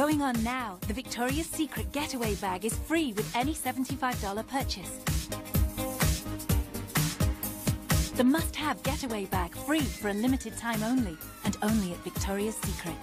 Going on now, the Victoria's Secret Getaway Bag is free with any $75 purchase. The must-have Getaway Bag free for a limited time only, and only at Victoria's Secret.